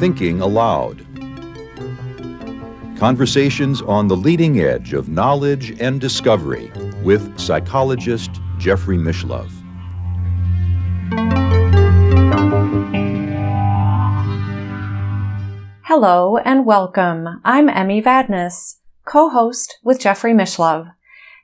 Thinking Allowed. Conversations on the leading edge of knowledge and discovery with psychologist Jeffrey Mishlove. Hello and welcome. I'm Emmy Vadnais, co-host with Jeffrey Mishlove.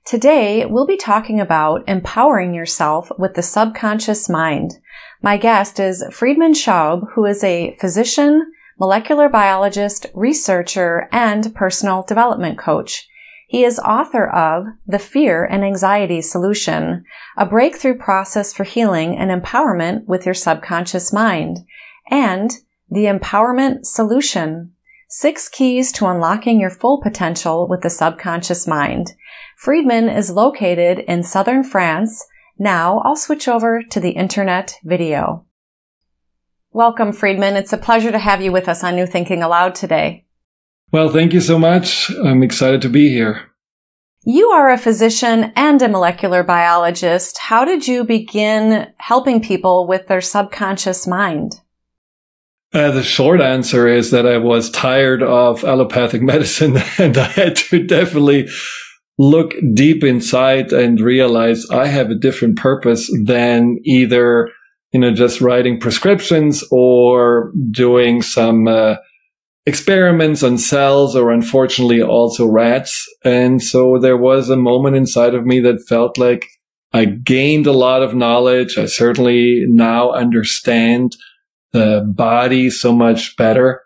Today, we'll be talking about empowering yourself with the subconscious mind. My guest is Friedemann Schaub, who is a physician, molecular biologist, researcher, and personal development coach. He is author of The Fear and Anxiety Solution, a breakthrough process for healing and empowerment with your subconscious mind, and The Empowerment Solution, six keys to unlocking your full potential with the subconscious mind. Friedemann is located in southern France. Now I'll switch over to the internet video. Welcome, Friedemann. It's a pleasure to have you with us on New Thinking Allowed today. Well, thank you so much. I'm excited to be here. You are a physician and a molecular biologist. How did you begin helping people with their subconscious mind? Uh, the short answer is that I was tired of allopathic medicine and I had to definitely look deep inside and realize I have a different purpose than either, you know, just writing prescriptions or doing some uh, experiments on cells or unfortunately also rats. And so there was a moment inside of me that felt like I gained a lot of knowledge. I certainly now understand the body so much better.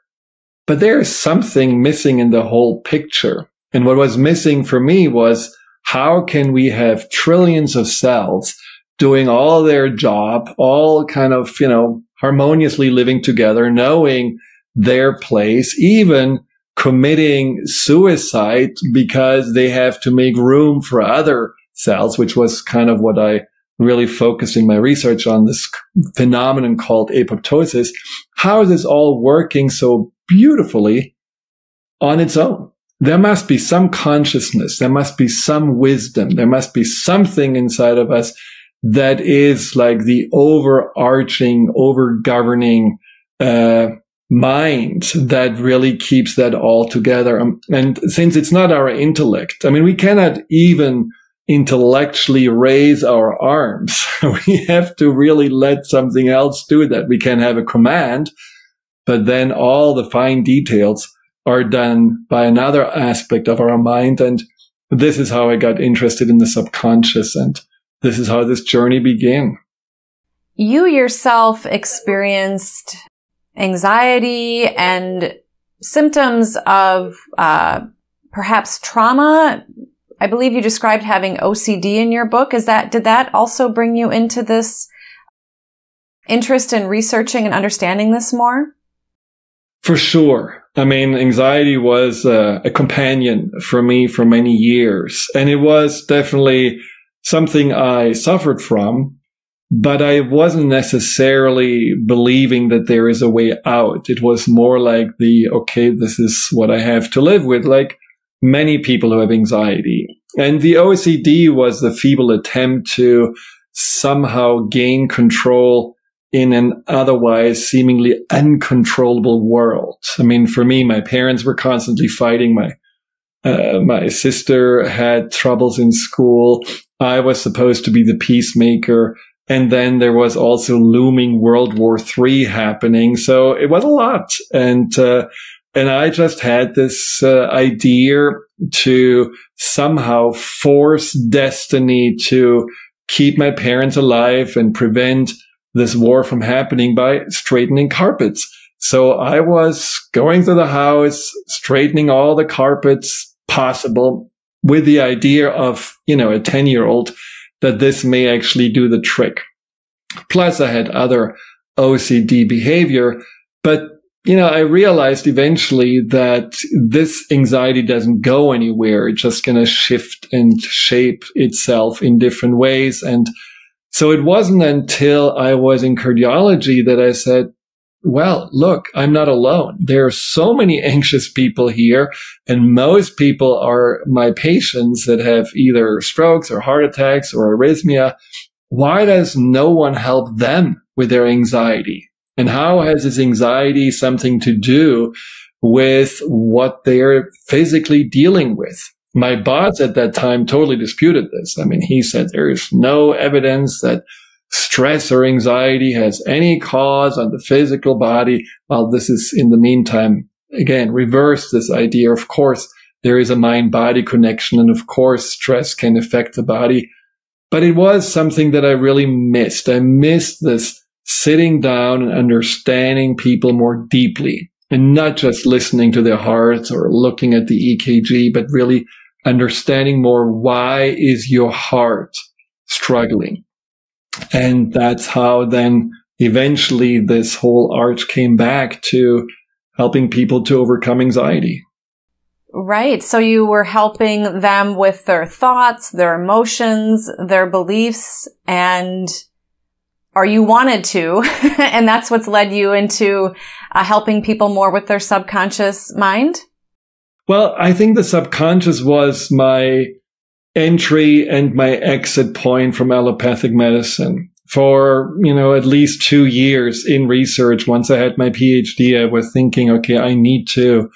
But there is something missing in the whole picture. And what was missing for me was how can we have trillions of cells doing all their job, all kind of, you know, harmoniously living together, knowing their place, even committing suicide because they have to make room for other cells, which was kind of what I really focusing my research on this phenomenon called apoptosis. How is this all working so beautifully on its own? There must be some consciousness. There must be some wisdom. There must be something inside of us that is like the overarching, overgoverning, uh, mind that really keeps that all together. Um, and since it's not our intellect, I mean, we cannot even intellectually raise our arms. we have to really let something else do that. We can have a command, but then all the fine details are done by another aspect of our mind. And this is how I got interested in the subconscious. And this is how this journey began. You yourself experienced anxiety and symptoms of uh, perhaps trauma. I believe you described having OCD in your book. Is that did that also bring you into this interest in researching and understanding this more? For sure. I mean, anxiety was uh, a companion for me for many years, and it was definitely something I suffered from, but I wasn't necessarily believing that there is a way out. It was more like the, okay, this is what I have to live with, like many people who have anxiety. And the OCD was the feeble attempt to somehow gain control in an otherwise seemingly uncontrollable world. I mean, for me, my parents were constantly fighting. My uh, my sister had troubles in school. I was supposed to be the peacemaker. And then there was also looming World War III happening. So it was a lot. And, uh, and I just had this uh, idea to somehow force destiny to keep my parents alive and prevent this war from happening by straightening carpets. So I was going through the house, straightening all the carpets possible with the idea of, you know, a 10 year old that this may actually do the trick. Plus I had other OCD behavior, but you know, I realized eventually that this anxiety doesn't go anywhere. It's just going to shift and shape itself in different ways. And so it wasn't until I was in cardiology that I said, well, look, I'm not alone. There are so many anxious people here, and most people are my patients that have either strokes or heart attacks or arrhythmia. why does no one help them with their anxiety? And how has this anxiety something to do with what they're physically dealing with? My boss at that time totally disputed this. I mean, he said there is no evidence that stress or anxiety has any cause on the physical body. Well, this is in the meantime, again, reverse this idea. Of course, there is a mind body connection. And of course, stress can affect the body. But it was something that I really missed. I missed this sitting down and understanding people more deeply and not just listening to their hearts or looking at the EKG, but really understanding more why is your heart struggling? And that's how then eventually this whole arch came back to helping people to overcome anxiety. Right. So you were helping them with their thoughts, their emotions, their beliefs, and or you wanted to. and that's what's led you into uh, helping people more with their subconscious mind. Well, I think the subconscious was my entry and my exit point from allopathic medicine. For, you know, at least two years in research, once I had my PhD, I was thinking, okay, I need to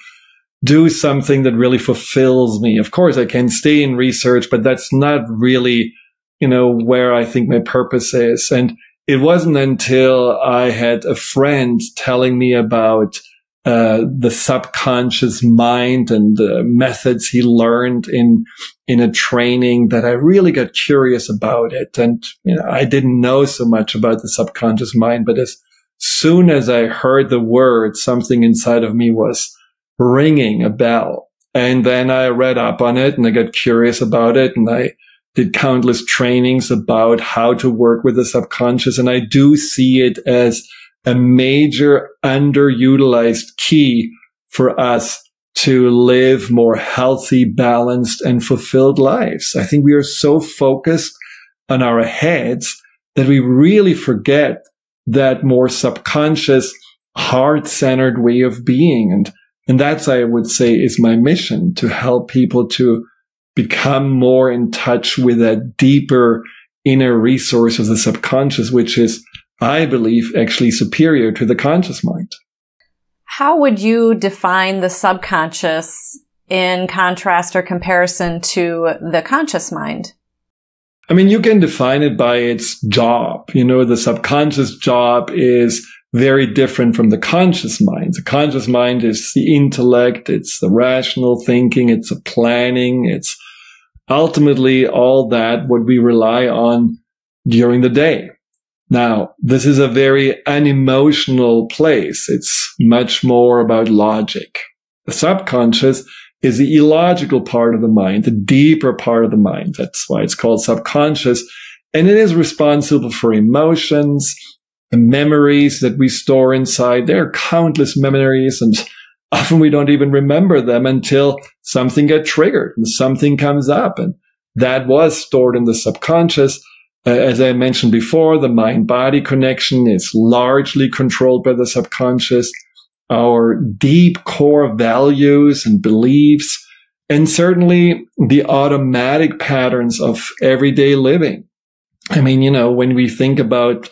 do something that really fulfills me. Of course, I can stay in research, but that's not really, you know, where I think my purpose is. And it wasn't until I had a friend telling me about uh, the subconscious mind and the methods he learned in in a training that I really got curious about it. And you know, I didn't know so much about the subconscious mind, but as soon as I heard the word, something inside of me was ringing a bell. And then I read up on it and I got curious about it and I did countless trainings about how to work with the subconscious. And I do see it as a major underutilized key for us to live more healthy, balanced and fulfilled lives. I think we are so focused on our heads that we really forget that more subconscious, heart centered way of being. And and that's, I would say, is my mission to help people to become more in touch with that deeper inner resource of the subconscious, which is, I believe, actually superior to the conscious mind. How would you define the subconscious in contrast or comparison to the conscious mind? I mean, you can define it by its job. You know, the subconscious job is very different from the conscious mind. The conscious mind is the intellect, it's the rational thinking, it's the planning, it's ultimately all that what we rely on during the day. Now, this is a very unemotional place. It's much more about logic. The subconscious is the illogical part of the mind, the deeper part of the mind. That's why it's called subconscious. And it is responsible for emotions, the memories that we store inside. There are countless memories and often we don't even remember them until something gets triggered and something comes up. And that was stored in the subconscious. Uh, as I mentioned before, the mind body connection is largely controlled by the subconscious. Our deep core values and beliefs, and certainly the automatic patterns of everyday living. I mean, you know, when we think about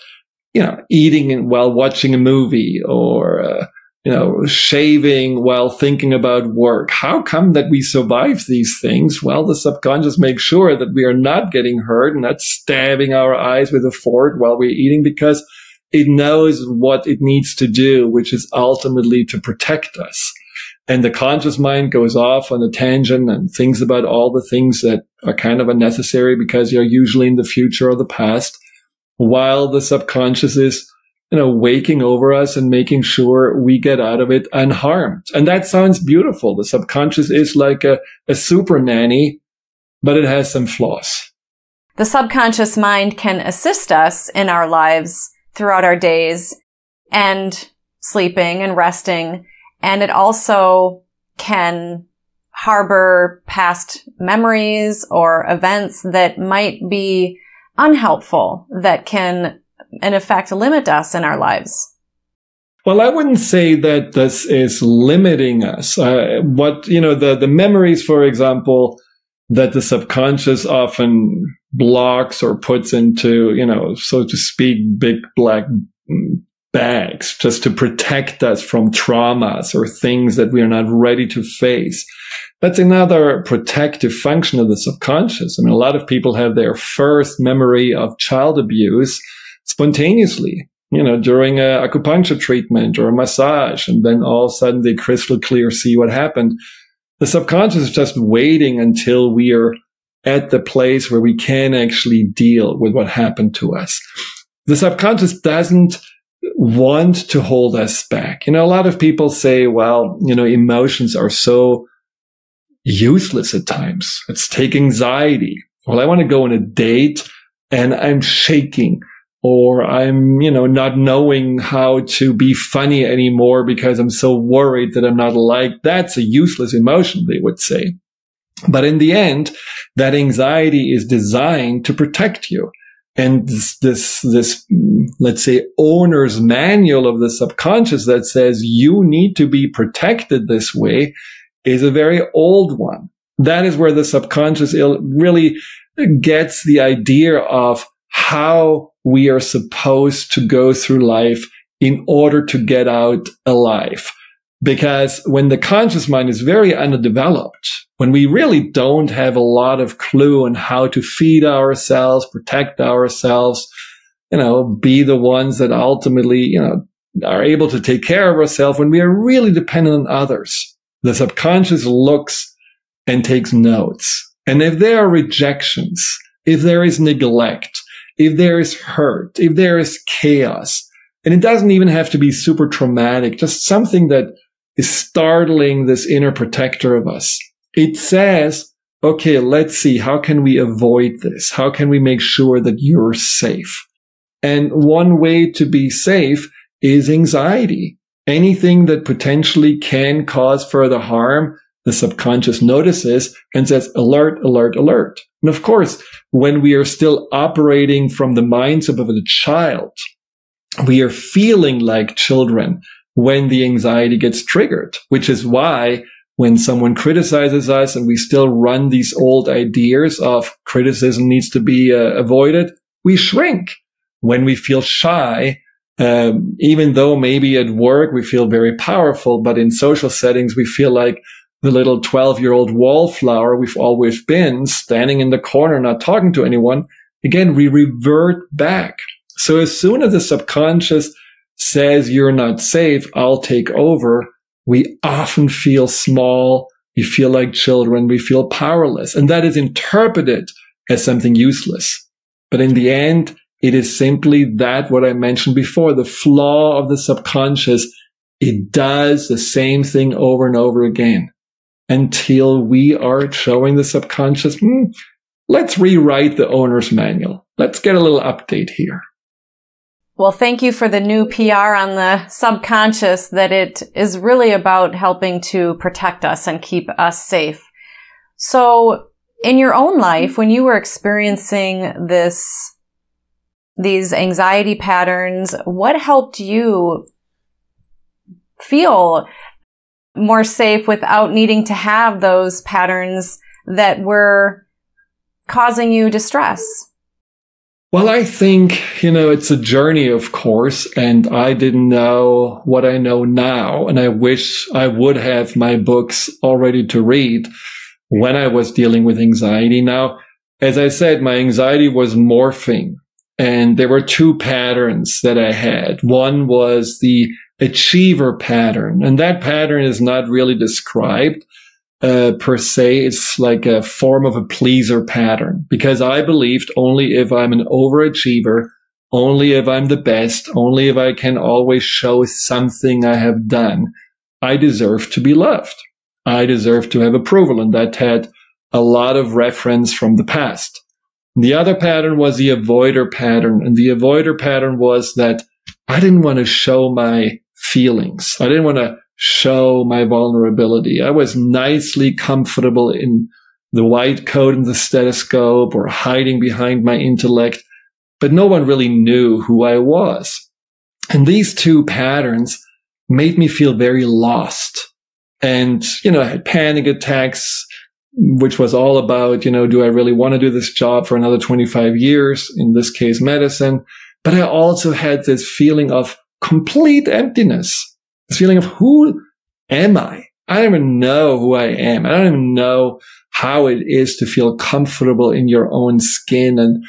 you know, eating while watching a movie or, uh, you know, shaving while thinking about work. How come that we survive these things? Well, the subconscious makes sure that we are not getting hurt, and not stabbing our eyes with a fork while we're eating because it knows what it needs to do, which is ultimately to protect us. And the conscious mind goes off on a tangent and thinks about all the things that are kind of unnecessary because you're usually in the future or the past while the subconscious is, you know, waking over us and making sure we get out of it unharmed. And that sounds beautiful. The subconscious is like a, a super nanny, but it has some flaws. The subconscious mind can assist us in our lives throughout our days and sleeping and resting. And it also can harbor past memories or events that might be unhelpful that can, in effect, limit us in our lives? Well, I wouldn't say that this is limiting us. Uh, what, you know, the, the memories, for example, that the subconscious often blocks or puts into, you know, so to speak, big black bags just to protect us from traumas or things that we are not ready to face. That's another protective function of the subconscious. I mean, a lot of people have their first memory of child abuse spontaneously, you know, during a acupuncture treatment or a massage. And then all of a sudden they crystal clear see what happened. The subconscious is just waiting until we are at the place where we can actually deal with what happened to us. The subconscious doesn't want to hold us back. You know, a lot of people say, well, you know, emotions are so useless at times. It's take anxiety. Well, I want to go on a date and I'm shaking or I'm, you know, not knowing how to be funny anymore because I'm so worried that I'm not liked. That's a useless emotion, they would say. But in the end, that anxiety is designed to protect you. And this, this, this, let's say owner's manual of the subconscious that says you need to be protected this way is a very old one. That is where the subconscious really gets the idea of how we are supposed to go through life in order to get out alive. Because when the conscious mind is very underdeveloped, when we really don't have a lot of clue on how to feed ourselves, protect ourselves, you know, be the ones that ultimately, you know, are able to take care of ourselves when we are really dependent on others. The subconscious looks and takes notes. And if there are rejections, if there is neglect, if there is hurt, if there is chaos, and it doesn't even have to be super traumatic, just something that is startling this inner protector of us. It says, okay, let's see, how can we avoid this? How can we make sure that you're safe? And one way to be safe is anxiety anything that potentially can cause further harm, the subconscious notices and says, alert, alert, alert. And of course, when we are still operating from the mindset of a child, we are feeling like children when the anxiety gets triggered, which is why when someone criticizes us and we still run these old ideas of criticism needs to be uh, avoided, we shrink. When we feel shy, um, even though maybe at work we feel very powerful, but in social settings we feel like the little 12 year old wallflower we've always been standing in the corner, not talking to anyone. Again, we revert back. So as soon as the subconscious says you're not safe, I'll take over. We often feel small. We feel like children. We feel powerless. And that is interpreted as something useless. But in the end, it is simply that what I mentioned before, the flaw of the subconscious. It does the same thing over and over again until we are showing the subconscious, hmm, let's rewrite the owner's manual. Let's get a little update here. Well, thank you for the new PR on the subconscious that it is really about helping to protect us and keep us safe. So in your own life, when you were experiencing this these anxiety patterns, what helped you feel more safe without needing to have those patterns that were causing you distress? Well, I think, you know, it's a journey, of course, and I didn't know what I know now. And I wish I would have my books already to read when I was dealing with anxiety. Now, as I said, my anxiety was morphing and there were two patterns that I had. One was the achiever pattern, and that pattern is not really described uh, per se. It's like a form of a pleaser pattern because I believed only if I'm an overachiever, only if I'm the best, only if I can always show something I have done, I deserve to be loved. I deserve to have approval. And that had a lot of reference from the past. The other pattern was the avoider pattern. And the avoider pattern was that I didn't want to show my feelings. I didn't want to show my vulnerability. I was nicely comfortable in the white coat and the stethoscope or hiding behind my intellect, but no one really knew who I was. And these two patterns made me feel very lost. And, you know, I had panic attacks which was all about, you know, do I really want to do this job for another 25 years? In this case, medicine. But I also had this feeling of complete emptiness, this feeling of who am I? I don't even know who I am. I don't even know how it is to feel comfortable in your own skin. And,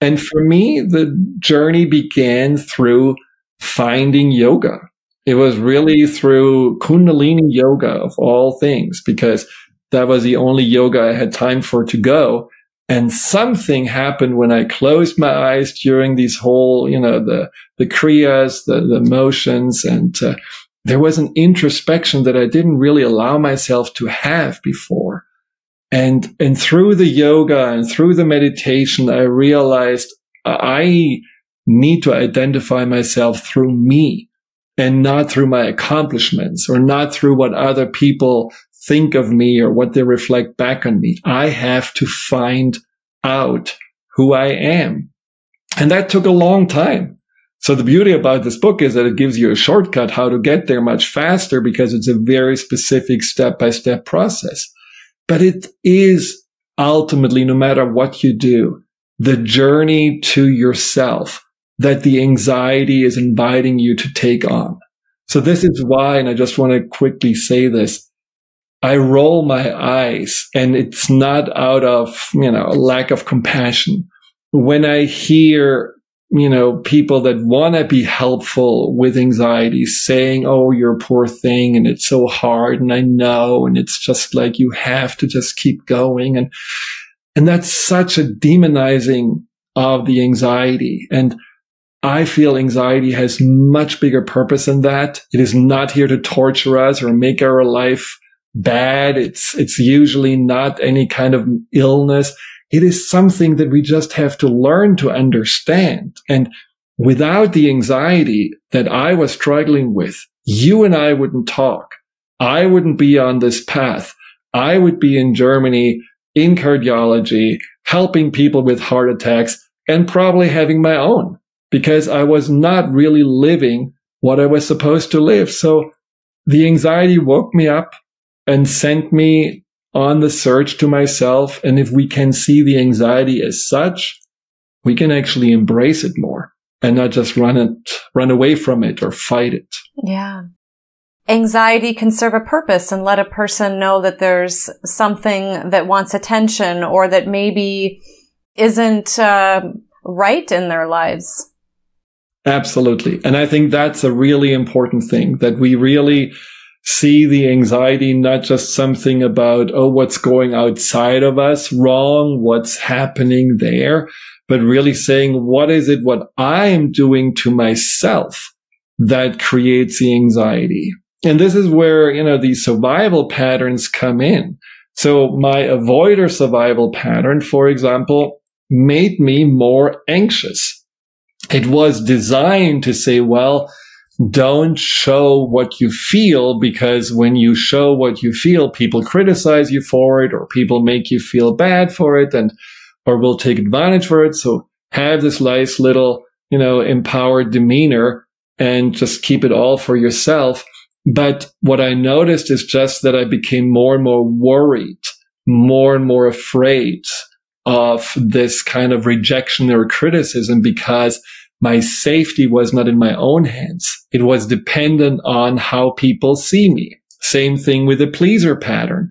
and for me, the journey began through finding yoga. It was really through Kundalini yoga of all things, because that was the only yoga I had time for to go. And something happened when I closed my eyes during these whole, you know, the, the kriyas, the, the motions. And uh, there was an introspection that I didn't really allow myself to have before. And, and through the yoga and through the meditation, I realized I need to identify myself through me and not through my accomplishments or not through what other people think of me or what they reflect back on me. I have to find out who I am. And that took a long time. So the beauty about this book is that it gives you a shortcut how to get there much faster because it's a very specific step by step process. But it is ultimately, no matter what you do, the journey to yourself that the anxiety is inviting you to take on. So this is why, and I just want to quickly say this. I roll my eyes and it's not out of, you know, lack of compassion. When I hear you know, people that want to be helpful with anxiety saying, Oh, you're a poor thing and it's so hard. And I know. And it's just like you have to just keep going. And, and that's such a demonizing of the anxiety. And I feel anxiety has much bigger purpose than that. It is not here to torture us or make our life bad. It's, it's usually not any kind of illness. It is something that we just have to learn to understand. And without the anxiety that I was struggling with, you and I wouldn't talk. I wouldn't be on this path. I would be in Germany in cardiology, helping people with heart attacks and probably having my own because I was not really living what I was supposed to live. So the anxiety woke me up and sent me on the search to myself. And if we can see the anxiety as such, we can actually embrace it more and not just run it, run away from it or fight it. Yeah. Anxiety can serve a purpose and let a person know that there's something that wants attention or that maybe isn't uh, right in their lives. Absolutely. And I think that's a really important thing that we really see the anxiety not just something about, oh, what's going outside of us wrong, what's happening there, but really saying, what is it what I am doing to myself that creates the anxiety? And this is where, you know, these survival patterns come in. So my avoider survival pattern, for example, made me more anxious. It was designed to say, well, don't show what you feel because when you show what you feel, people criticize you for it or people make you feel bad for it and, or will take advantage for it. So have this nice little, you know, empowered demeanor and just keep it all for yourself. But what I noticed is just that I became more and more worried, more and more afraid of this kind of rejection or criticism because my safety was not in my own hands. It was dependent on how people see me. Same thing with the pleaser pattern.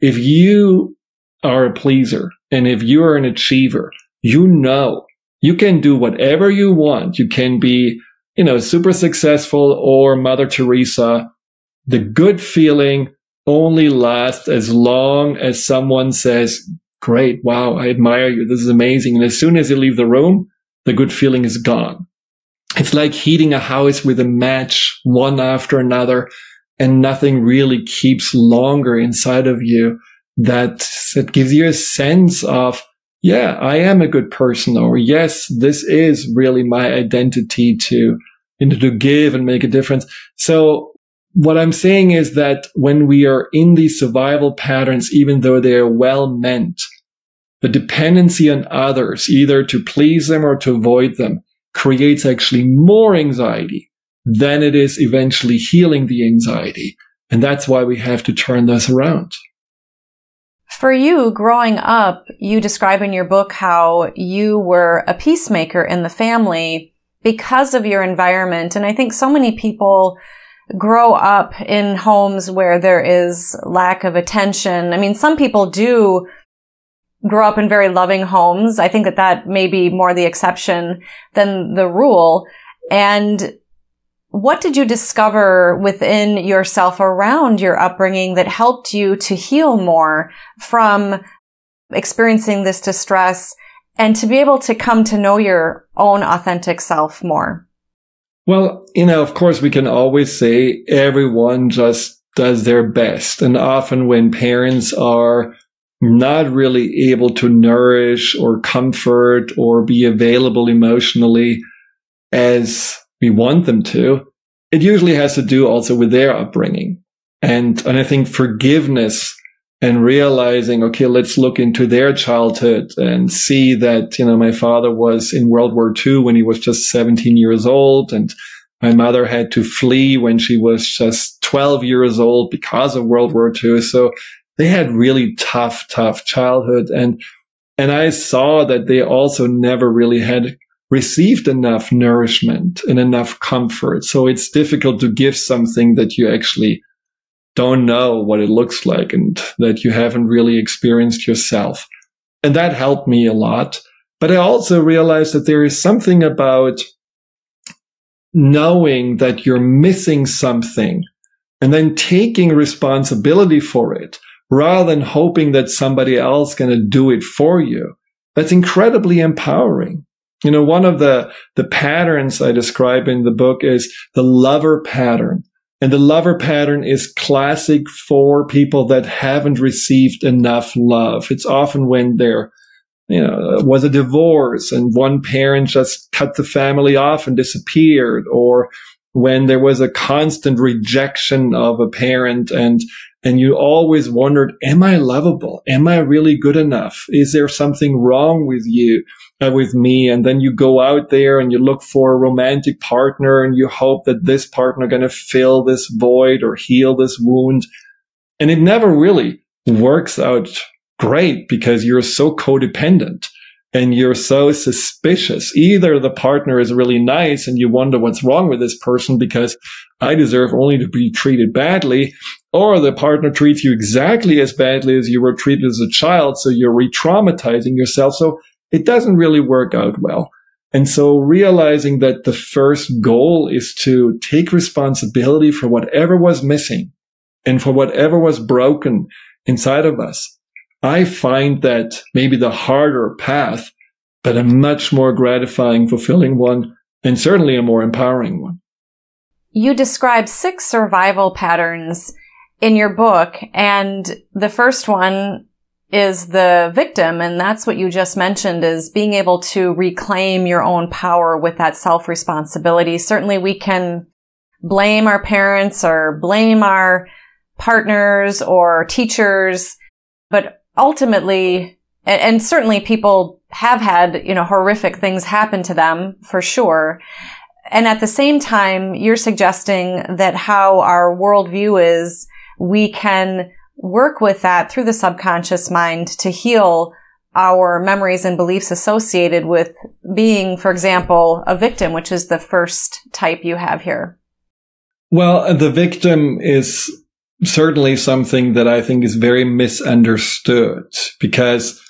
If you are a pleaser and if you are an achiever, you know you can do whatever you want. You can be, you know, super successful or Mother Teresa. The good feeling only lasts as long as someone says, great. Wow. I admire you. This is amazing. And as soon as you leave the room, the good feeling is gone. It's like heating a house with a match one after another and nothing really keeps longer inside of you that, that gives you a sense of, yeah, I am a good person or yes, this is really my identity to, you know, to give and make a difference. So what I'm saying is that when we are in these survival patterns, even though they are well meant, the dependency on others, either to please them or to avoid them, creates actually more anxiety than it is eventually healing the anxiety. And that's why we have to turn this around. For you, growing up, you describe in your book how you were a peacemaker in the family because of your environment. And I think so many people grow up in homes where there is lack of attention. I mean, some people do grow up in very loving homes. I think that that may be more the exception than the rule. And what did you discover within yourself around your upbringing that helped you to heal more from experiencing this distress and to be able to come to know your own authentic self more? Well, you know, of course, we can always say everyone just does their best. And often when parents are not really able to nourish or comfort or be available emotionally as we want them to, it usually has to do also with their upbringing. And, and I think forgiveness and realizing, okay, let's look into their childhood and see that, you know, my father was in World War II when he was just 17 years old and my mother had to flee when she was just 12 years old because of World War II. So they had really tough, tough childhood. And, and I saw that they also never really had received enough nourishment and enough comfort. So it's difficult to give something that you actually don't know what it looks like and that you haven't really experienced yourself. And that helped me a lot. But I also realized that there is something about knowing that you're missing something and then taking responsibility for it rather than hoping that somebody else going to do it for you. That's incredibly empowering. You know, one of the, the patterns I describe in the book is the lover pattern. And the lover pattern is classic for people that haven't received enough love. It's often when there, you know, was a divorce and one parent just cut the family off and disappeared or when there was a constant rejection of a parent and and you always wondered, am I lovable? Am I really good enough? Is there something wrong with you? uh, with me. And then you go out there and you look for a romantic partner and you hope that this partner going to fill this void or heal this wound. And it never really works out great because you're so codependent and you're so suspicious. Either the partner is really nice and you wonder what's wrong with this person because I deserve only to be treated badly, or the partner treats you exactly as badly as you were treated as a child. So you're re-traumatizing yourself. So it doesn't really work out well. And so realizing that the first goal is to take responsibility for whatever was missing and for whatever was broken inside of us. I find that maybe the harder path, but a much more gratifying, fulfilling one, and certainly a more empowering one. You describe six survival patterns in your book, and the first one is the victim. And that's what you just mentioned is being able to reclaim your own power with that self responsibility. Certainly we can blame our parents or blame our partners or teachers, ultimately, and certainly people have had, you know, horrific things happen to them for sure. And at the same time, you're suggesting that how our worldview is, we can work with that through the subconscious mind to heal our memories and beliefs associated with being, for example, a victim, which is the first type you have here? Well, the victim is certainly something that I think is very misunderstood because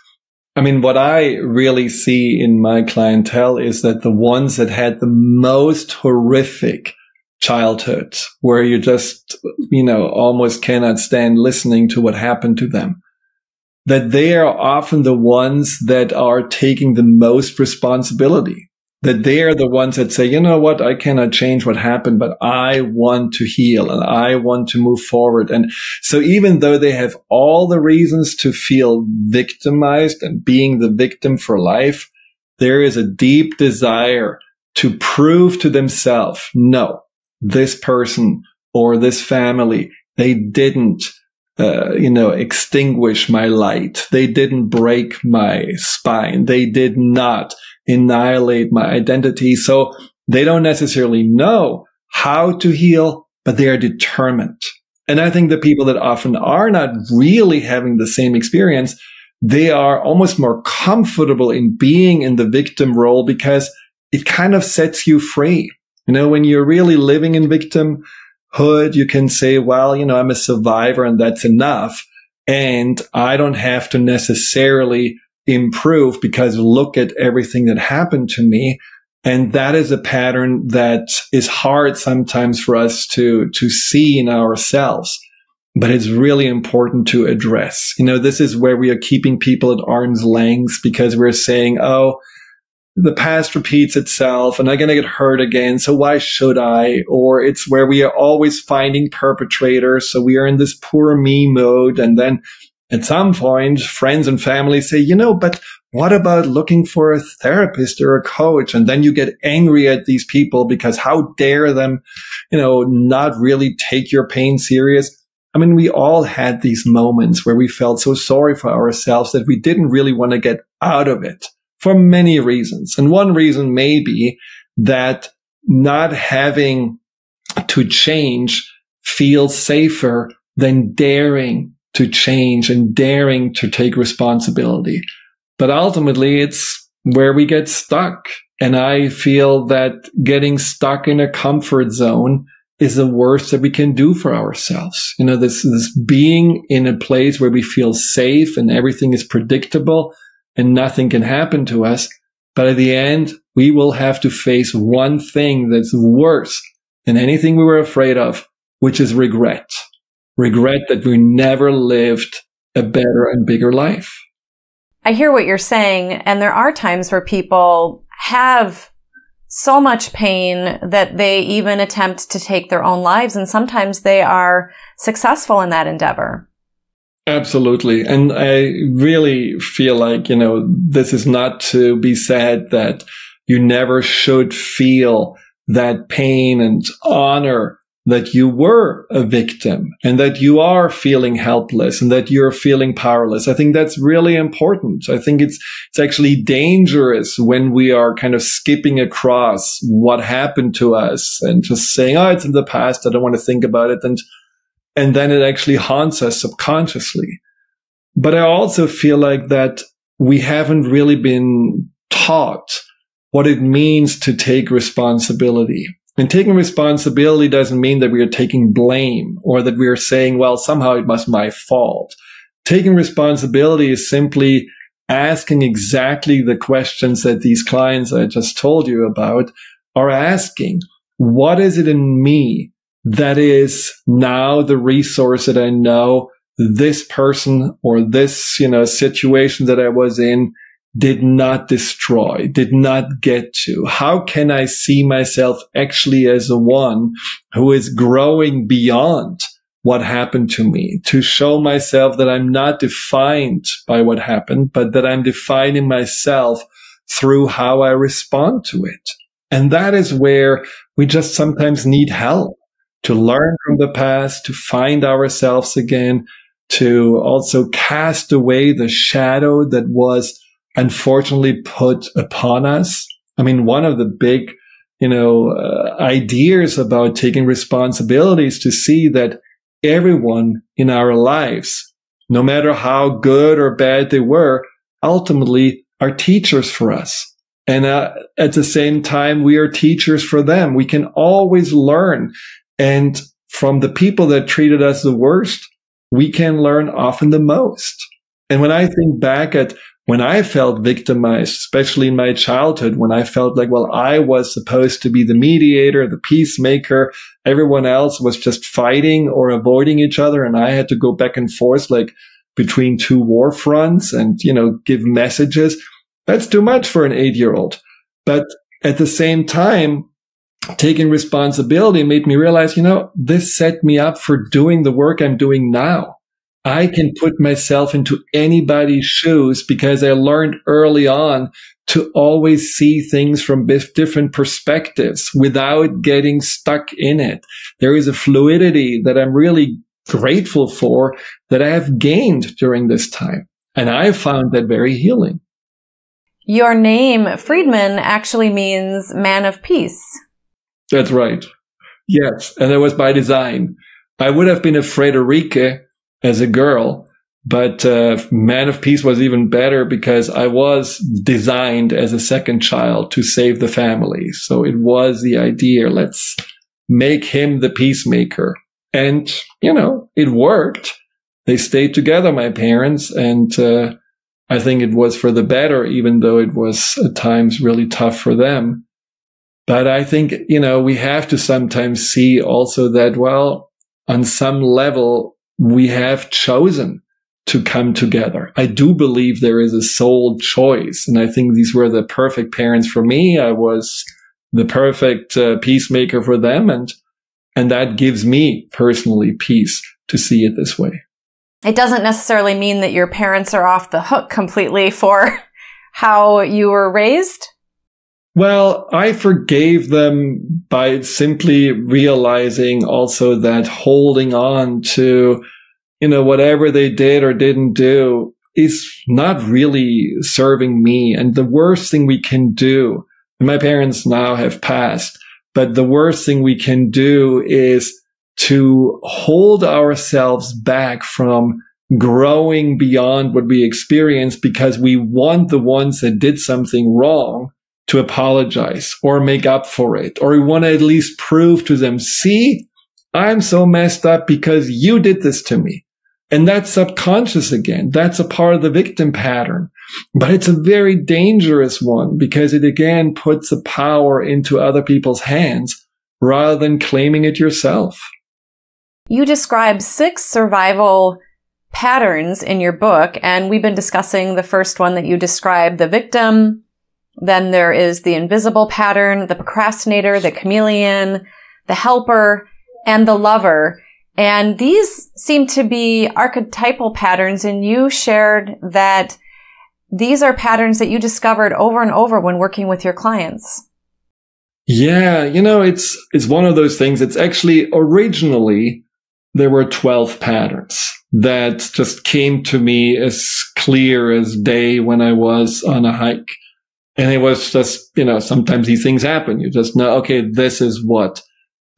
I mean, what I really see in my clientele is that the ones that had the most horrific childhood where you just, you know, almost cannot stand listening to what happened to them. That they are often the ones that are taking the most responsibility. That they are the ones that say, you know what? I cannot change what happened, but I want to heal and I want to move forward. And so even though they have all the reasons to feel victimized and being the victim for life, there is a deep desire to prove to themselves, no, this person or this family, they didn't, uh, you know, extinguish my light. They didn't break my spine. They did not annihilate my identity. So they don't necessarily know how to heal, but they are determined. And I think the people that often are not really having the same experience, they are almost more comfortable in being in the victim role because it kind of sets you free. You know, when you're really living in victimhood, you can say, well, you know, I'm a survivor and that's enough. And I don't have to necessarily improve because look at everything that happened to me. And that is a pattern that is hard sometimes for us to, to see in ourselves, but it's really important to address. You know, this is where we are keeping people at arm's length because we're saying, Oh, the past repeats itself and I'm going to get hurt again. So why should I? Or it's where we are always finding perpetrators. So we are in this poor me mode. And then at some point, friends and family say, you know, but what about looking for a therapist or a coach? And then you get angry at these people because how dare them, you know, not really take your pain serious. I mean, we all had these moments where we felt so sorry for ourselves that we didn't really want to get out of it for many reasons. And one reason may be that not having to change feels safer than daring to change and daring to take responsibility. But ultimately it's where we get stuck. And I feel that getting stuck in a comfort zone is the worst that we can do for ourselves. You know, this, this being in a place where we feel safe and everything is predictable and nothing can happen to us. But at the end, we will have to face one thing that's worse than anything we were afraid of, which is regret. Regret that we never lived a better and bigger life. I hear what you're saying. And there are times where people have so much pain that they even attempt to take their own lives. And sometimes they are successful in that endeavor. Absolutely. And I really feel like, you know, this is not to be said that you never should feel that pain and honor that you were a victim and that you are feeling helpless and that you're feeling powerless. I think that's really important. I think it's, it's actually dangerous when we are kind of skipping across what happened to us and just saying, Oh, it's in the past. I don't want to think about it. And and then it actually haunts us subconsciously. But I also feel like that we haven't really been taught what it means to take responsibility. And taking responsibility doesn't mean that we are taking blame or that we are saying, well, somehow it must be my fault. Taking responsibility is simply asking exactly the questions that these clients I just told you about are asking. What is it in me that is now the resource that I know this person or this, you know, situation that I was in did not destroy, did not get to? How can I see myself actually as a one who is growing beyond what happened to me to show myself that I'm not defined by what happened, but that I'm defining myself through how I respond to it. And that is where we just sometimes need help to learn from the past, to find ourselves again, to also cast away the shadow that was unfortunately put upon us. I mean, one of the big, you know, uh, ideas about taking responsibilities to see that everyone in our lives, no matter how good or bad they were, ultimately are teachers for us. And uh, at the same time, we are teachers for them. We can always learn and from the people that treated us the worst, we can learn often the most. And when I think back at when I felt victimized, especially in my childhood, when I felt like, well, I was supposed to be the mediator, the peacemaker. Everyone else was just fighting or avoiding each other. And I had to go back and forth like between two war fronts and, you know, give messages. That's too much for an eight year old. But at the same time, taking responsibility made me realize, you know, this set me up for doing the work I'm doing now. I can put myself into anybody's shoes because I learned early on to always see things from different perspectives without getting stuck in it. There is a fluidity that I'm really grateful for that I have gained during this time. And I found that very healing. Your name, Friedemann, actually means man of peace. That's right. Yes. And that was by design. I would have been a Friederike as a girl, but uh, Man of Peace was even better because I was designed as a second child to save the family. So it was the idea. Let's make him the peacemaker. And, you know, it worked. They stayed together, my parents. And, uh, I think it was for the better, even though it was at times really tough for them. But I think, you know, we have to sometimes see also that, well, on some level, we have chosen to come together. I do believe there is a soul choice. And I think these were the perfect parents for me. I was the perfect uh, peacemaker for them. And, and that gives me personally peace to see it this way. It doesn't necessarily mean that your parents are off the hook completely for how you were raised. Well, I forgave them by simply realizing also that holding on to, you know, whatever they did or didn't do is not really serving me. And the worst thing we can do, my parents now have passed, but the worst thing we can do is to hold ourselves back from growing beyond what we experience because we want the ones that did something wrong to apologize or make up for it. Or we want to at least prove to them, see, I'm so messed up because you did this to me. And that's subconscious again. That's a part of the victim pattern, but it's a very dangerous one because it again puts the power into other people's hands rather than claiming it yourself. You describe six survival patterns in your book, and we've been discussing the first one that you describe the victim, then there is the invisible pattern, the procrastinator, the chameleon, the helper, and the lover. And these seem to be archetypal patterns. And you shared that these are patterns that you discovered over and over when working with your clients. Yeah. You know, it's, it's one of those things. It's actually originally there were 12 patterns that just came to me as clear as day when I was on a hike. And it was just, you know, sometimes these things happen. You just know, okay, this is what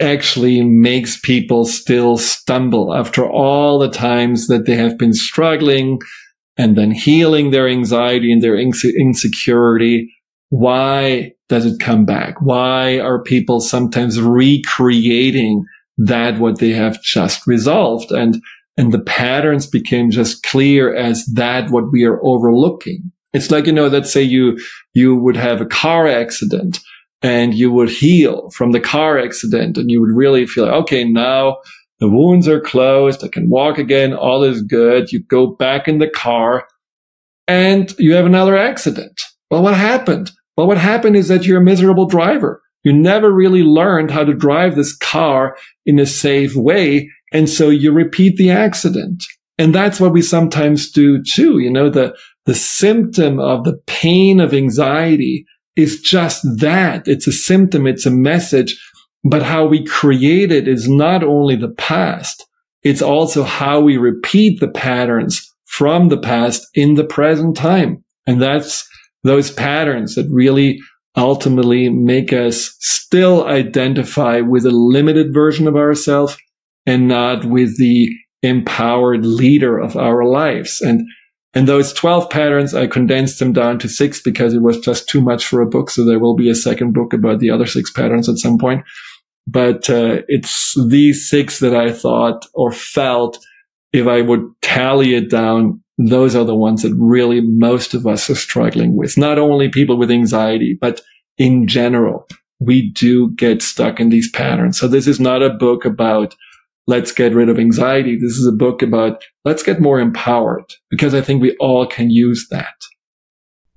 actually makes people still stumble after all the times that they have been struggling and then healing their anxiety and their insecurity. Why does it come back? Why are people sometimes recreating that what they have just resolved? And, and the patterns became just clear as that what we are overlooking. It's like, you know, let's say you, you would have a car accident and you would heal from the car accident and you would really feel, okay, now the wounds are closed. I can walk again. All is good. You go back in the car and you have another accident. Well, what happened? Well, what happened is that you're a miserable driver. You never really learned how to drive this car in a safe way. And so you repeat the accident. And that's what we sometimes do too. You know, the, the symptom of the pain of anxiety is just that. It's a symptom. It's a message. But how we create it is not only the past. It's also how we repeat the patterns from the past in the present time. And that's those patterns that really ultimately make us still identify with a limited version of ourselves and not with the empowered leader of our lives. And and those 12 patterns, I condensed them down to six because it was just too much for a book. So there will be a second book about the other six patterns at some point. But uh, it's these six that I thought or felt if I would tally it down, those are the ones that really most of us are struggling with. Not only people with anxiety, but in general, we do get stuck in these patterns. So this is not a book about let's get rid of anxiety. This is a book about let's get more empowered because I think we all can use that.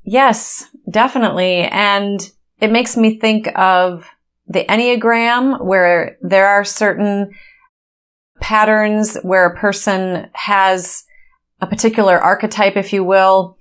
Yes, definitely. And it makes me think of the Enneagram where there are certain patterns where a person has a particular archetype, if you will,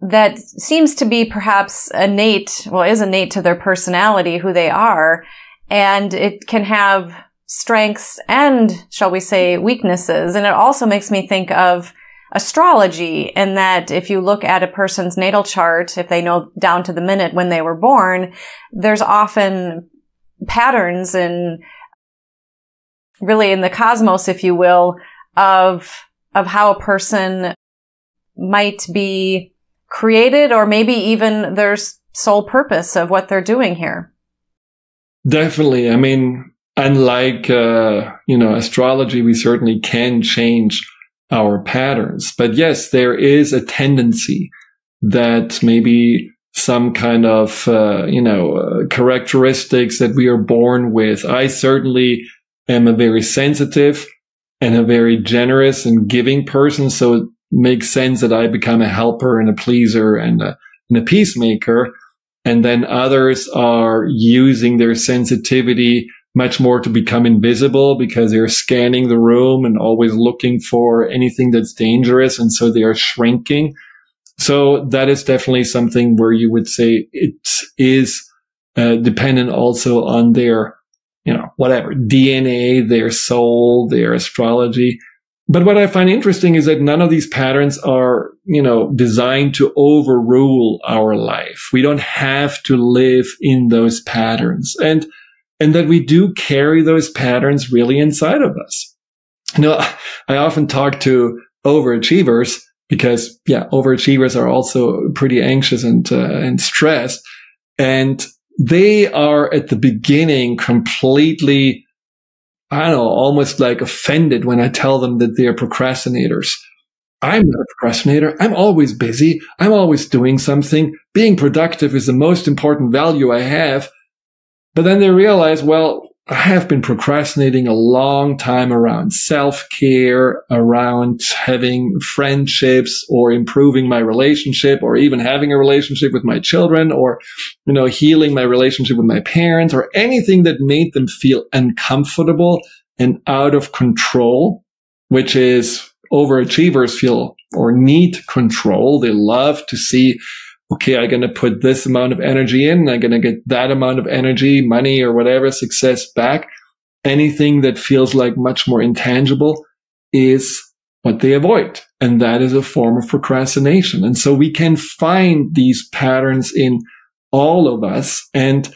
that seems to be perhaps innate, well, is innate to their personality, who they are. And it can have strengths and, shall we say, weaknesses. And it also makes me think of astrology in that if you look at a person's natal chart, if they know down to the minute when they were born, there's often patterns and really in the cosmos, if you will, of, of how a person might be created or maybe even their sole purpose of what they're doing here. Definitely. I mean, unlike, uh, you know, astrology, we certainly can change our patterns. But yes, there is a tendency that maybe some kind of, uh, you know, uh, characteristics that we are born with. I certainly am a very sensitive and a very generous and giving person. So it makes sense that I become a helper and a pleaser and a, and a peacemaker. And then others are using their sensitivity much more to become invisible because they're scanning the room and always looking for anything that's dangerous. And so they are shrinking. So that is definitely something where you would say it is uh, dependent also on their, you know, whatever DNA, their soul, their astrology. But what I find interesting is that none of these patterns are, you know, designed to overrule our life. We don't have to live in those patterns and, and that we do carry those patterns really inside of us. You know, I often talk to overachievers because yeah, overachievers are also pretty anxious and, uh, and stressed and they are at the beginning completely I don't know, almost like offended when I tell them that they're procrastinators. I'm not a procrastinator. I'm always busy. I'm always doing something. Being productive is the most important value I have. But then they realize, well, I have been procrastinating a long time around self care, around having friendships or improving my relationship or even having a relationship with my children or, you know, healing my relationship with my parents or anything that made them feel uncomfortable and out of control, which is overachievers feel or need control. They love to see okay, I'm going to put this amount of energy in. I'm going to get that amount of energy, money or whatever success back. Anything that feels like much more intangible is what they avoid. And that is a form of procrastination. And so we can find these patterns in all of us. And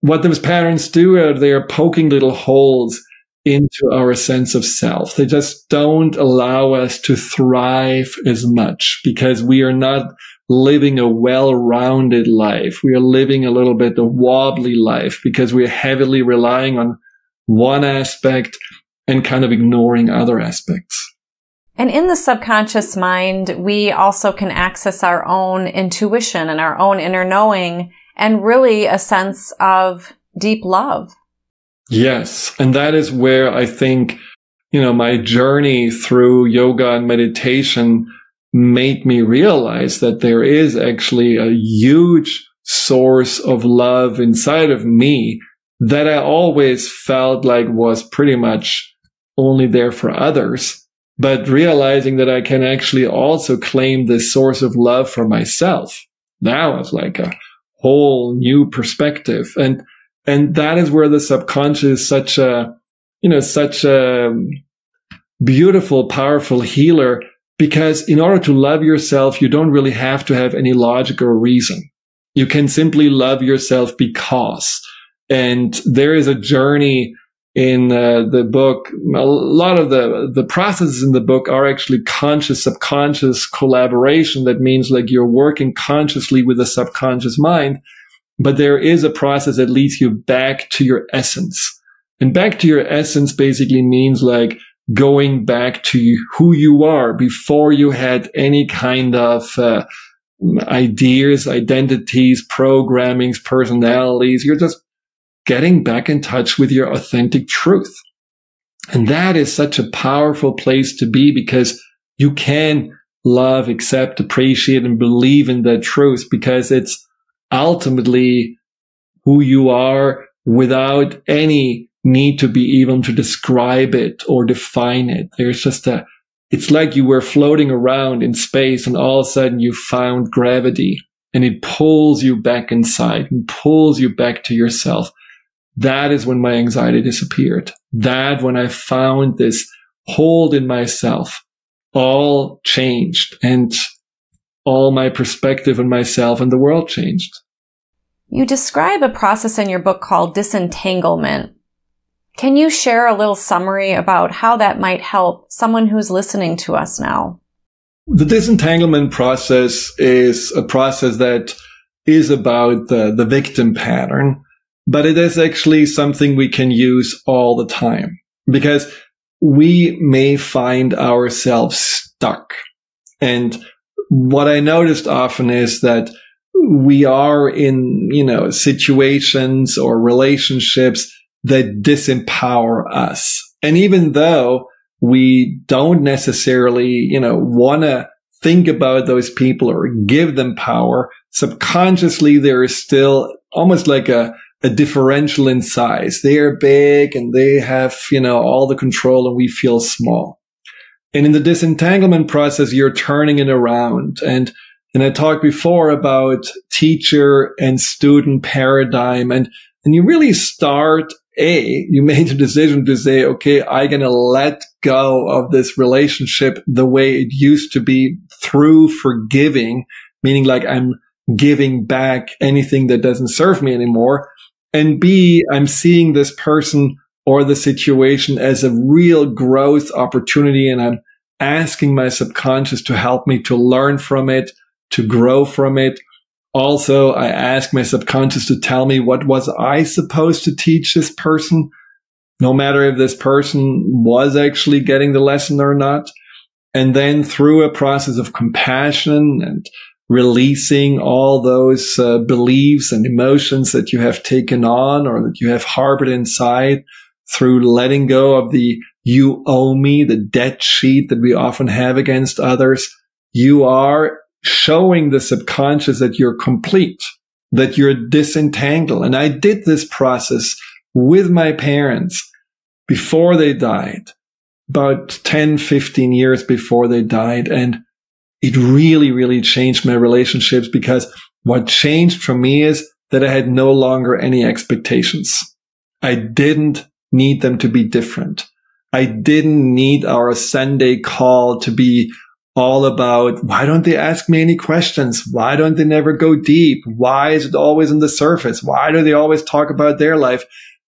what those patterns do are they are poking little holes into our sense of self. They just don't allow us to thrive as much because we are not living a well-rounded life. We are living a little bit of wobbly life because we are heavily relying on one aspect and kind of ignoring other aspects. And in the subconscious mind, we also can access our own intuition and our own inner knowing and really a sense of deep love. Yes. And that is where I think, you know, my journey through yoga and meditation made me realize that there is actually a huge source of love inside of me that I always felt like was pretty much only there for others. But realizing that I can actually also claim this source of love for myself. That was like a whole new perspective. And, and that is where the subconscious is such a, you know, such a beautiful, powerful healer because in order to love yourself, you don't really have to have any logic or reason. You can simply love yourself because. And there is a journey in uh, the book. A lot of the, the processes in the book are actually conscious, subconscious collaboration. That means like you're working consciously with the subconscious mind, but there is a process that leads you back to your essence. And back to your essence basically means like going back to who you are before you had any kind of uh, ideas, identities, programmings, personalities. You're just getting back in touch with your authentic truth. And that is such a powerful place to be because you can love, accept, appreciate, and believe in that truth because it's ultimately who you are without any need to be even to describe it or define it. There's just a, it's like you were floating around in space and all of a sudden you found gravity and it pulls you back inside and pulls you back to yourself. That is when my anxiety disappeared. That when I found this hold in myself, all changed and all my perspective on myself and the world changed. You describe a process in your book called disentanglement. Can you share a little summary about how that might help someone who's listening to us now? The disentanglement process is a process that is about the, the victim pattern, but it is actually something we can use all the time because we may find ourselves stuck. And what I noticed often is that we are in, you know, situations or relationships that disempower us. And even though we don't necessarily, you know, want to think about those people or give them power, subconsciously there is still almost like a, a differential in size. They are big and they have, you know, all the control and we feel small. And in the disentanglement process, you're turning it around. And, and I talked before about teacher and student paradigm and, and you really start a, you made the decision to say, okay, I'm going to let go of this relationship the way it used to be through forgiving, meaning like I'm giving back anything that doesn't serve me anymore. And B, I'm seeing this person or the situation as a real growth opportunity. And I'm asking my subconscious to help me to learn from it, to grow from it, also, I ask my subconscious to tell me what was I supposed to teach this person, no matter if this person was actually getting the lesson or not. And then through a process of compassion and releasing all those uh, beliefs and emotions that you have taken on or that you have harbored inside through letting go of the you owe me, the debt sheet that we often have against others. You are showing the subconscious that you're complete, that you're disentangled. And I did this process with my parents before they died, about 10, 15 years before they died. And it really, really changed my relationships because what changed for me is that I had no longer any expectations. I didn't need them to be different. I didn't need our Sunday call to be all about why don't they ask me any questions? Why don't they never go deep? Why is it always on the surface? Why do they always talk about their life?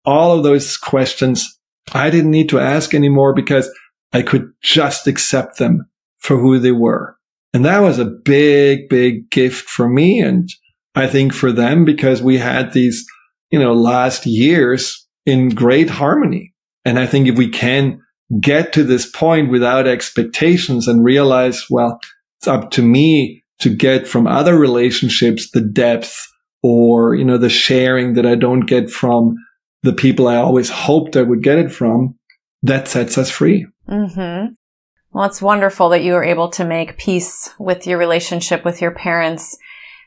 All of those questions I didn't need to ask anymore because I could just accept them for who they were. And that was a big, big gift for me. And I think for them because we had these, you know, last years in great harmony. And I think if we can get to this point without expectations and realize, well, it's up to me to get from other relationships the depth or, you know, the sharing that I don't get from the people I always hoped I would get it from. That sets us free. Mm-hmm. Well, it's wonderful that you were able to make peace with your relationship with your parents.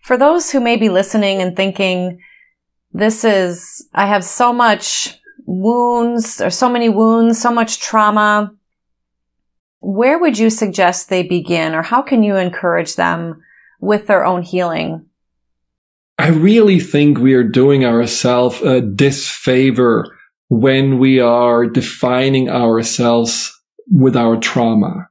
For those who may be listening and thinking, this is, I have so much wounds, or so many wounds, so much trauma. Where would you suggest they begin, or how can you encourage them with their own healing? I really think we are doing ourselves a disfavor when we are defining ourselves with our trauma.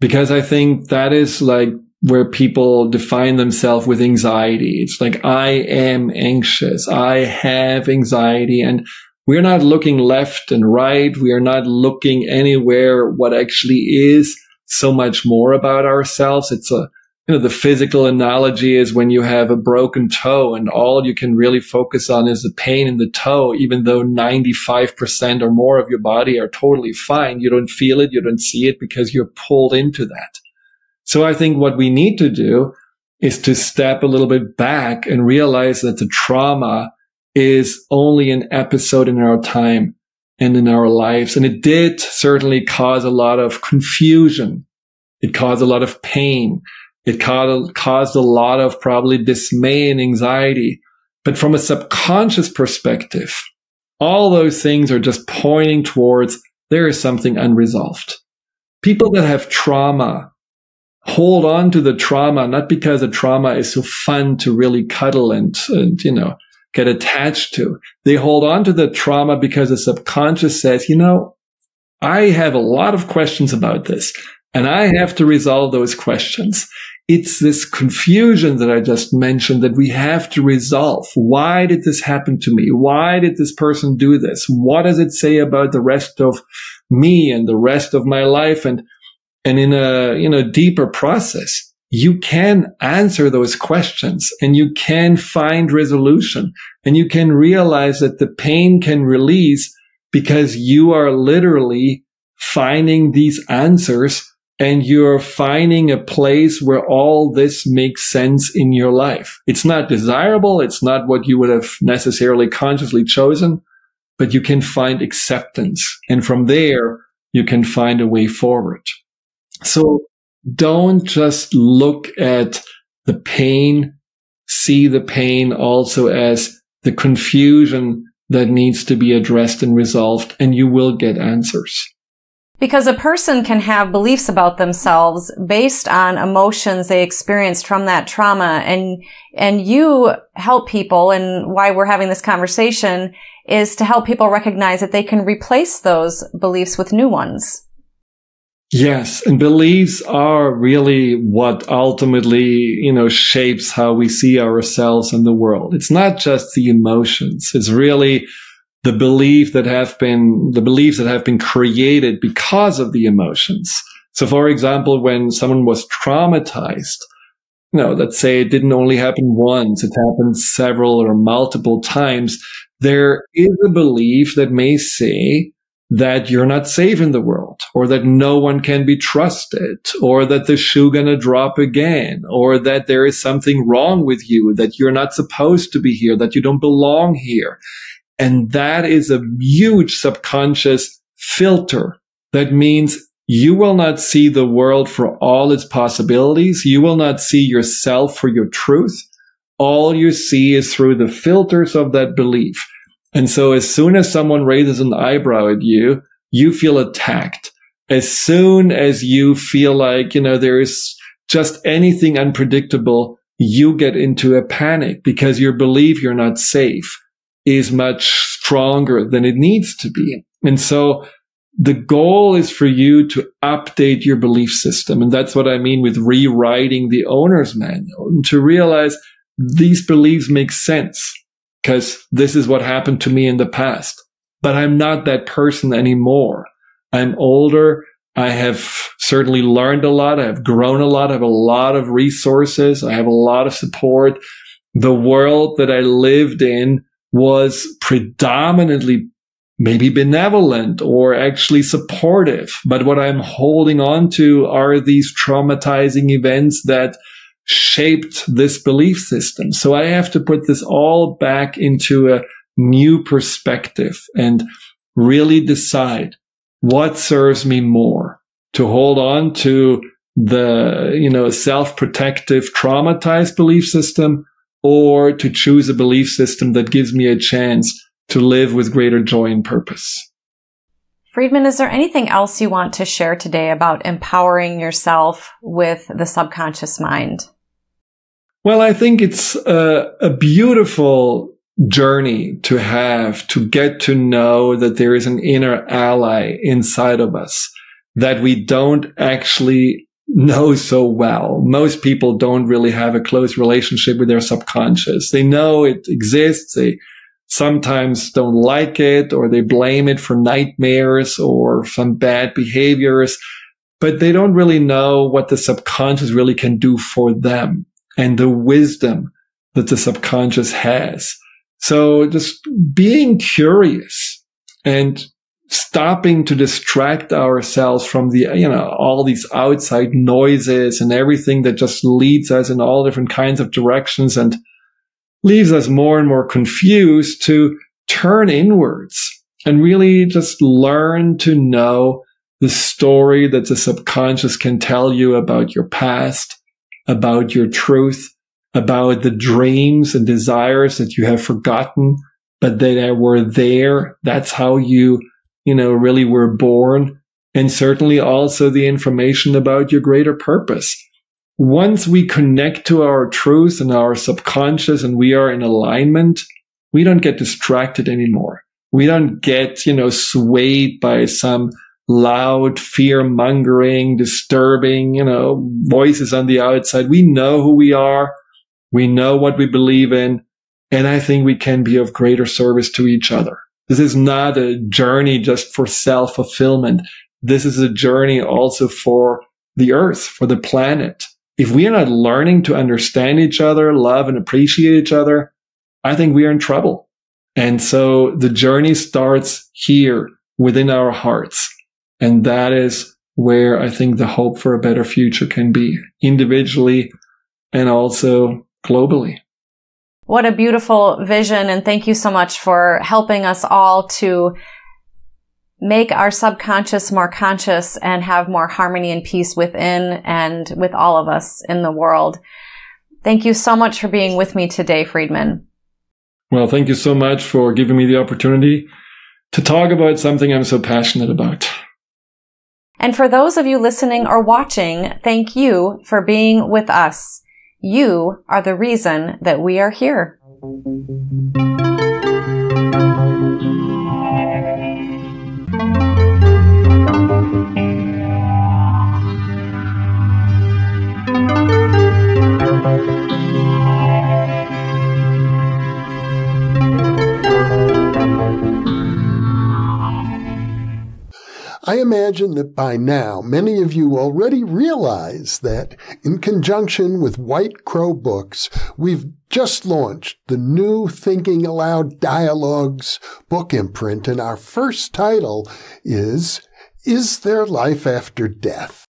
Because I think that is like where people define themselves with anxiety. It's like, I am anxious. I have anxiety. And we're not looking left and right. We are not looking anywhere what actually is so much more about ourselves. It's a, you know, the physical analogy is when you have a broken toe and all you can really focus on is the pain in the toe, even though 95% or more of your body are totally fine. You don't feel it. You don't see it because you're pulled into that. So I think what we need to do is to step a little bit back and realize that the trauma is only an episode in our time and in our lives. And it did certainly cause a lot of confusion. It caused a lot of pain. It caused a lot of probably dismay and anxiety. But from a subconscious perspective, all those things are just pointing towards there is something unresolved. People that have trauma hold on to the trauma, not because the trauma is so fun to really cuddle and, and you know, get attached to. They hold on to the trauma because the subconscious says, you know, I have a lot of questions about this. And I have to resolve those questions. It's this confusion that I just mentioned that we have to resolve. Why did this happen to me? Why did this person do this? What does it say about the rest of me and the rest of my life? And, and in a, you know, deeper process, you can answer those questions and you can find resolution and you can realize that the pain can release because you are literally finding these answers and you're finding a place where all this makes sense in your life. It's not desirable. It's not what you would have necessarily consciously chosen, but you can find acceptance. And from there, you can find a way forward. So don't just look at the pain, see the pain also as the confusion that needs to be addressed and resolved, and you will get answers. Because a person can have beliefs about themselves based on emotions they experienced from that trauma and, and you help people and why we're having this conversation is to help people recognize that they can replace those beliefs with new ones. Yes. And beliefs are really what ultimately, you know, shapes how we see ourselves in the world. It's not just the emotions. It's really the belief that have been, the beliefs that have been created because of the emotions. So for example, when someone was traumatized, you know, let's say it didn't only happen once, it happened several or multiple times. There is a belief that may say that you're not safe in the world or that no one can be trusted or that the shoe gonna drop again or that there is something wrong with you, that you're not supposed to be here, that you don't belong here. And that is a huge subconscious filter. That means you will not see the world for all its possibilities. You will not see yourself for your truth. All you see is through the filters of that belief. And so as soon as someone raises an eyebrow at you, you feel attacked. As soon as you feel like, you know, there is just anything unpredictable, you get into a panic because your belief you're not safe is much stronger than it needs to be. And so the goal is for you to update your belief system. And that's what I mean with rewriting the owner's manual and to realize these beliefs make sense because this is what happened to me in the past. But I'm not that person anymore. I'm older. I have certainly learned a lot. I have grown a lot. I have a lot of resources. I have a lot of support. The world that I lived in was predominantly maybe benevolent or actually supportive. But what I'm holding on to are these traumatizing events that shaped this belief system. So I have to put this all back into a new perspective and really decide what serves me more to hold on to the, you know, self-protective traumatized belief system or to choose a belief system that gives me a chance to live with greater joy and purpose. Friedemann, is there anything else you want to share today about empowering yourself with the subconscious mind? Well, I think it's a, a, beautiful journey to have to get to know that there is an inner ally inside of us that we don't actually know so well. Most people don't really have a close relationship with their subconscious. They know it exists. They sometimes don't like it or they blame it for nightmares or some bad behaviors, but they don't really know what the subconscious really can do for them and the wisdom that the subconscious has. So just being curious and stopping to distract ourselves from the, you know, all these outside noises and everything that just leads us in all different kinds of directions and leaves us more and more confused to turn inwards and really just learn to know the story that the subconscious can tell you about your past, about your truth, about the dreams and desires that you have forgotten, but that were there. That's how you you know, really were born and certainly also the information about your greater purpose. Once we connect to our truth and our subconscious and we are in alignment, we don't get distracted anymore. We don't get, you know, swayed by some loud, fear mongering, disturbing, you know, voices on the outside. We know who we are. We know what we believe in. And I think we can be of greater service to each other. This is not a journey just for self fulfillment. This is a journey also for the earth, for the planet. If we are not learning to understand each other, love and appreciate each other, I think we are in trouble. And so the journey starts here within our hearts. And that is where I think the hope for a better future can be individually and also globally. What a beautiful vision. And thank you so much for helping us all to make our subconscious more conscious and have more harmony and peace within and with all of us in the world. Thank you so much for being with me today, Friedemann. Well, thank you so much for giving me the opportunity to talk about something I'm so passionate about. And for those of you listening or watching, thank you for being with us. You are the reason that we are here. I imagine that by now many of you already realize that in conjunction with White Crow Books, we've just launched the new Thinking Allowed Dialogues book imprint, and our first title is Is There Life After Death?